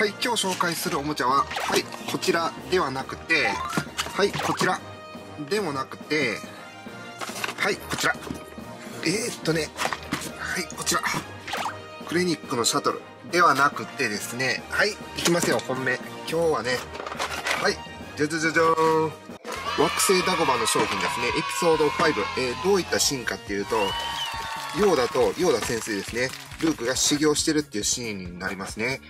はい、今日紹介するおもちゃは、はい、こちらではなくて、はい、こちらでもなくて、はい、こちら。えー、っとね、はい、こちら。クリニックのシャトルではなくてですね、はい、いきますよ、本命。今日はね、はい、じゃじゃじゃじゃーん。惑星ダゴバの商品ですね、エピソード5。えー、どういったシーンかっていうと、ヨーダとヨーダ先生ですね、ルークが修行してるっていうシーンになりますね。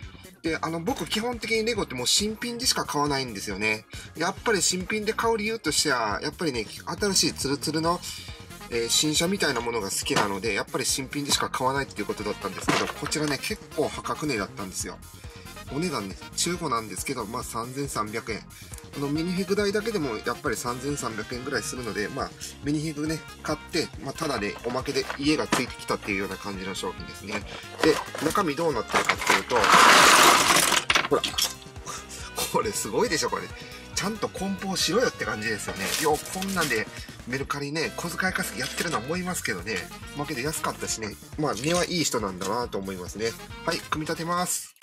で、あの、僕基本的にレゴってもう新品でしか買わないんですよね。やっぱり新品で買う理由としては、やっぱりね、新しいツルツルの、えー、新車みたいなものが好きなので、やっぱり新品でしか買わないっていうことだったんですけど、こちらね、結構破格値だったんですよ。お値段ね、中古なんですけど、まあ3300円。このミニフィグ代だけでもやっぱり3300円ぐらいするので、まあ、ミニフィグね、買って、まあ、ただで、おまけで家がついてきたっていうような感じの商品ですね。で、中身どうなってるかっていうと、ほら、これすごいでしょ、これ。ちゃんと梱包しろよって感じですよね。よ、こんなんでメルカリね、小遣い稼ぎやってるのは思いますけどね。負けで安かったしね。まあ、根はいい人なんだなと思いますね。はい、組み立てます。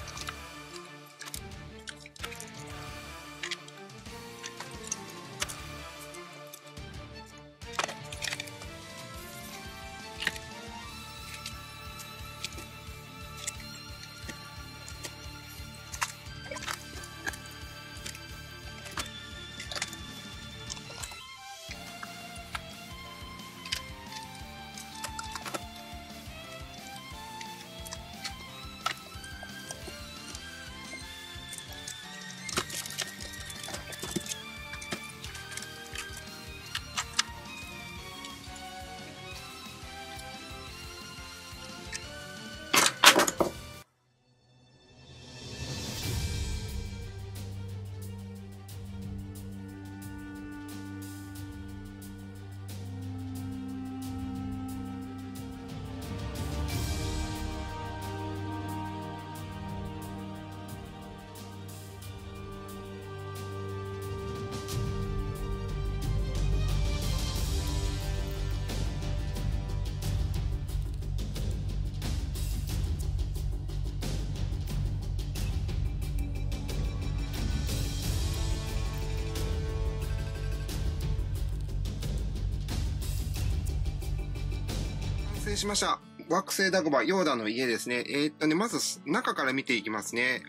成しました。惑星ダゴバ、ヨーダの家ですね。えー、っとね、まず中から見ていきますね。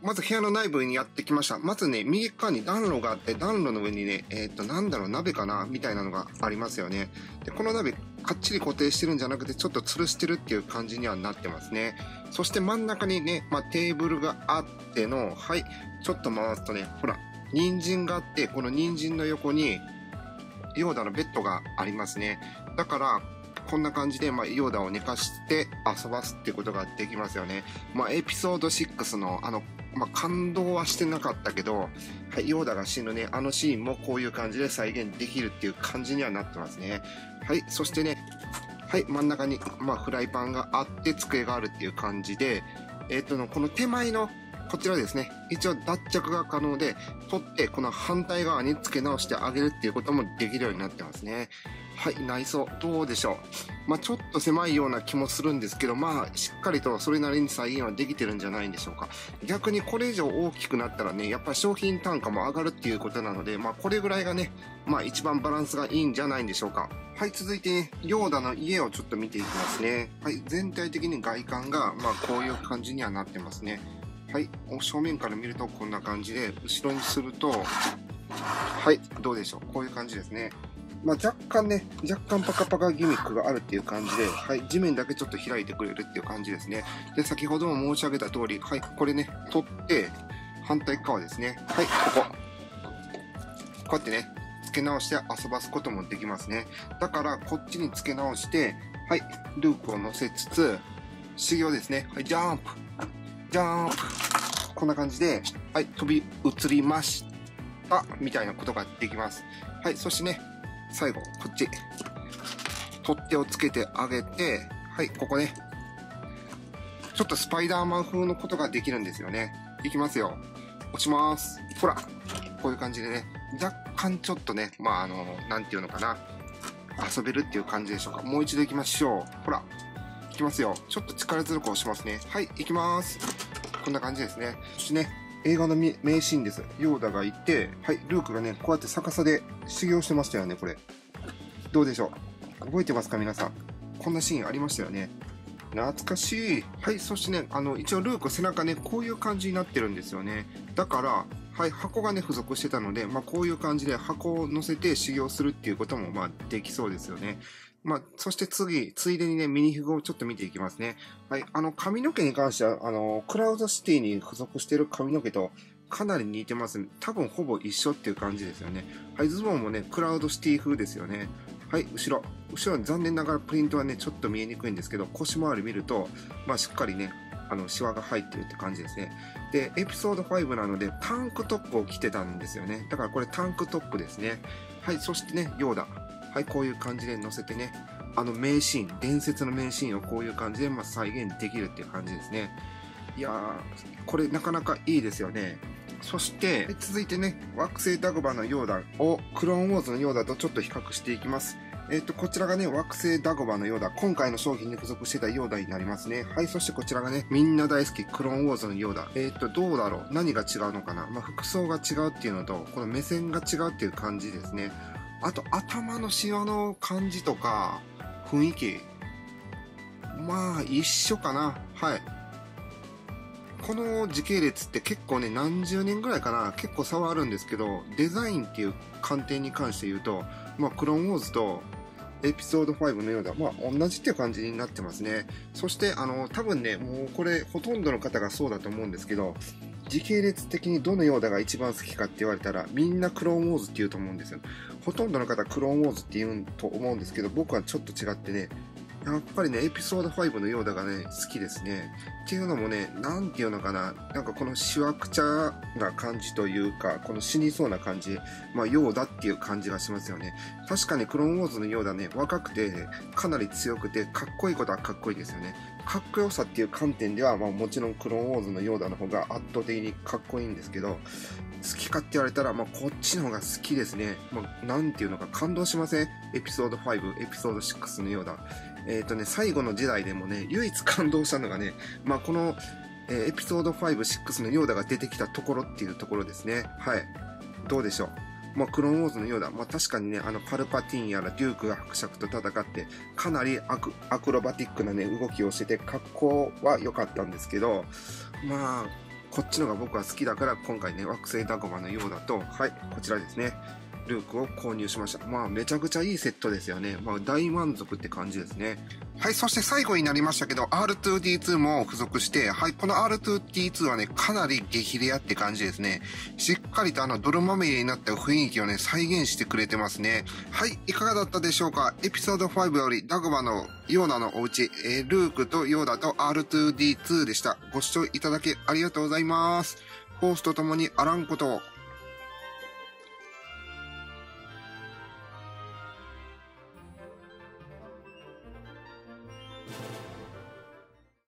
まず部屋の内部にやってきました。まずね、右側に暖炉があって、暖炉の上にね、えー、っと、なんだろう、鍋かな？みたいなのがありますよね。で、この鍋、かっちり固定してるんじゃなくて、ちょっと吊るしてるっていう感じにはなってますね。そして真ん中にね、まあ、テーブルがあっての、はい、ちょっと回すとね、ほら、人参があって、この人参の横に、ヨーダのベッドがありますね。だから、こんな感じで、まあ、ヨーダを寝かして遊ばすってことができますよね。まあ、エピソード6の、あの、まあ、感動はしてなかったけど、はい、ヨーダが死ぬね、あのシーンもこういう感じで再現できるっていう感じにはなってますね。はい、そしてね、はい、真ん中に、まあ、フライパンがあって机があるっていう感じで、えっ、ー、と、この手前のこちらですね、一応脱着が可能で、取ってこの反対側に付け直してあげるっていうこともできるようになってますね。はい、内装、どうでしょう。まあ、ちょっと狭いような気もするんですけど、まあ、しっかりとそれなりに再現はできてるんじゃないんでしょうか。逆にこれ以上大きくなったらね、やっぱ商品単価も上がるっていうことなので、まあ、これぐらいがね、まあ、一番バランスがいいんじゃないんでしょうか。はい、続いてね、ヨーダの家をちょっと見ていきますね。はい、全体的に外観が、まあ、こういう感じにはなってますね。はい、正面から見るとこんな感じで、後ろにすると、はい、どうでしょう。こういう感じですね。まあ、若干ね、若干パカパカギミックがあるっていう感じで、はい、地面だけちょっと開いてくれるっていう感じですね。で、先ほども申し上げた通り、はい、これね、取って、反対側ですね。はい、ここ。こうやってね、付け直して遊ばすこともできますね。だから、こっちに付け直して、はい、ループを乗せつつ、修行ですね。はい、ジャンプ。ジャンプ。こんな感じで、はい、飛び移りました。みたいなことができます。はい、そしてね、最後、こっち。取っ手をつけてあげて、はい、ここね。ちょっとスパイダーマン風のことができるんですよね。いきますよ。落ちます。ほら。こういう感じでね。若干ちょっとね、まあ、あの、なんていうのかな。遊べるっていう感じでしょうか。もう一度行きましょう。ほら。いきますよ。ちょっと力強く押しますね。はい、行きます。こんな感じですね。そしてね、映画の名シーンです。ヨーダがいて、はい、ルークがね、こうやって逆さで修行してましたよね、これ。どうでしょう？覚えてますか、皆さん？こんなシーンありましたよね。懐かしい。はい、そしてね、あの、一応ルーク背中ね、こういう感じになってるんですよね。だから、はい、箱がね、付属してたので、まあ、こういう感じで箱を乗せて修行するっていうことも、まあ、できそうですよね。まあ、そして次、ついでにね、ミニフグをちょっと見ていきますね。はい、あの、髪の毛に関しては、あの、クラウドシティに付属してる髪の毛と、かなり似てますね。多分ほぼ一緒っていう感じですよね。はい、ズボンもね、クラウドシティ風ですよね。はい、後ろ。後ろは残念ながらプリントはね、ちょっと見えにくいんですけど、腰回り見ると、まあ、しっかりね、あの、シワが入ってるって感じですね。で、エピソード5なので、タンクトップを着てたんですよね。だからこれタンクトップですね。はい、そしてね、ヨーダ。はい、こういう感じで載せてね、あの名シーン、伝説の名シーンをこういう感じで、ま再現できるっていう感じですね。いやー、これなかなかいいですよね。そして、続いてね、惑星ダグバのヨーダをクローンウォーズのヨーダとちょっと比較していきます。えっ、ー、と、こちらがね、惑星ダゴバのようだ。今回の商品に付属してたようだになりますね。はい、そしてこちらがね、みんな大好きクローンウォーズのようだ。えっ、ー、と、どうだろう？何が違うのかな？まあ、服装が違うっていうのと、この目線が違うっていう感じですね。あと、頭のシワの感じとか、雰囲気。まあ、一緒かな。はい。この時系列って結構ね、何十年ぐらいかな、結構差はあるんですけど、デザインっていう観点に関して言うと、まあ、クローンウォーズとエピソード5のようだ。まあ、同じっていう感じになってますね。そして、あの、多分ね、もうこれ、ほとんどの方がそうだと思うんですけど、時系列的にどのヨーダが一番好きかって言われたら、みんなクローンウォーズって言うと思うんですよ。ほとんどの方クローンウォーズって言うと思うんですけど、僕はちょっと違ってね、やっぱりね、エピソード5のヨーダがね、好きですね。っていうのもね、なんていうのかな、なんかこのしわくちゃな感じというか、この死にそうな感じ、まあ、ヨーダっていう感じがしますよね。確かにクローンウォーズのヨーダね、若くて、かなり強くて、かっこいいことはかっこいいですよね。かっこよさっていう観点では、まあもちろんクローンウォーズのヨーダの方が圧倒的にかっこいいんですけど、好きかって言われたら、まあ、こっちの方が好きですね。まあ、なんていうのか感動しません？エピソード5、エピソード6のようだ。えっ、ー、とね、最後の時代でもね、唯一感動したのがね、まあ、この、えー、エピソード5、6のヨーダが出てきたところっていうところですね。はい。どうでしょう？まあ、クローンウォーズのようだ。まあ、確かにね、あの、パルパティンやらデュークが伯爵と戦って、かなりアクアクロバティックなね、動きをしてて、格好は良かったんですけど、まあ、こっちのが僕は好きだから、今回ね、惑星ダゴマのようだと、はい、こちらですね。ルークを購入しました。まあ、めちゃくちゃいいセットですよね。まあ、大満足って感じですね。はい、そして最後になりましたけど、R2D2 も付属して、はい、この R2D2 はね、かなり激レアって感じですね。しっかりとあの、泥まみれになった雰囲気をね、再現してくれてますね。はい、いかがだったでしょうか？エピソード5より、ダグマのヨーダのお家、えー、ルークとヨーダと R2D2 でした。ご視聴いただきありがとうございます。ホースと共にあらんことを。